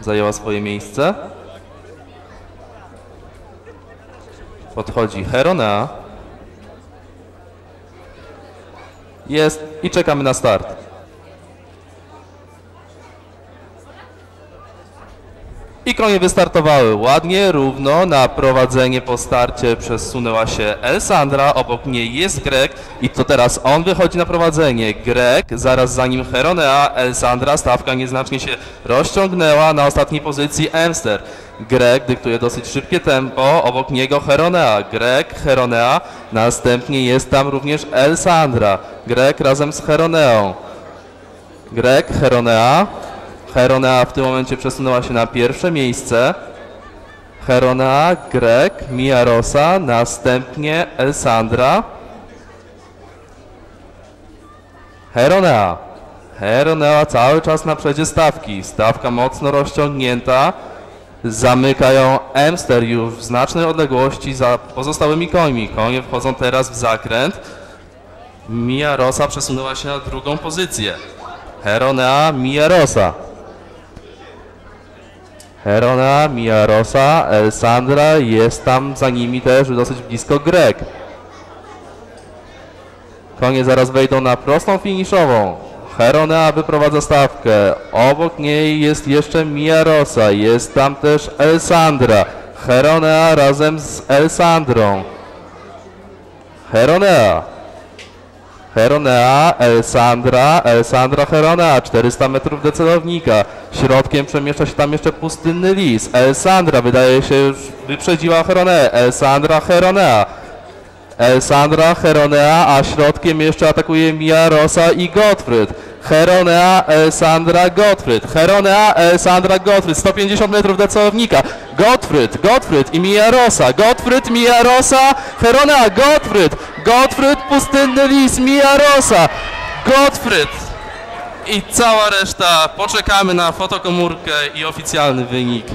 zajęła swoje miejsce. Podchodzi Heronea. Jest i czekamy na start. I konie wystartowały ładnie, równo. Na prowadzenie po starcie przesunęła się Elsandra, obok niej jest Greg i to teraz on wychodzi na prowadzenie. Greg, zaraz za nim Heronea, Elsandra, stawka nieznacznie się rozciągnęła na ostatniej pozycji Emster. Greg dyktuje dosyć szybkie tempo, obok niego Heronea. Greg, Heronea, następnie jest tam również Elsandra. Greg razem z Heroneą. Greg, Heronea. Heronea w tym momencie przesunęła się na pierwsze miejsce. Heronea, Greg, Mia Rosa, następnie Elsandra. Heronea. Heronea cały czas na przedzie stawki. Stawka mocno rozciągnięta. Zamyka ją Emster już w znacznej odległości za pozostałymi końmi. Konie wchodzą teraz w zakręt. Mia Rosa przesunęła się na drugą pozycję. Heronea, Mia Rosa. Herona, Mia Rosa, Elsandra, jest tam za nimi też dosyć blisko Greg. Konie zaraz wejdą na prostą finiszową. Herona wyprowadza stawkę. Obok niej jest jeszcze Mia Rosa, jest tam też Elsandra. Heronea razem z Elsandrą. Heronea. Heronea, Elsandra, Elsandra Heronea, 400 metrów do celownika. Środkiem przemieszcza się tam jeszcze pustynny lis. Elsandra wydaje się już wyprzedziła Heronea. Elsandra Heronea. Elsandra Heronea, a środkiem jeszcze atakuje Mia Rosa i Gottfried. Heronea, Elsandra, Gottfried. Heronea, Elsandra, Gottfried. 150 metrów do celownika. Gottfried, Gottfried i Mia Rosa. Gottfried, Mia Rosa, Heronea, Gottfried. Gottfried, pustynny lis, Mia Rosa. Gottfried. I cała reszta. Poczekamy na fotokomórkę i oficjalny wynik.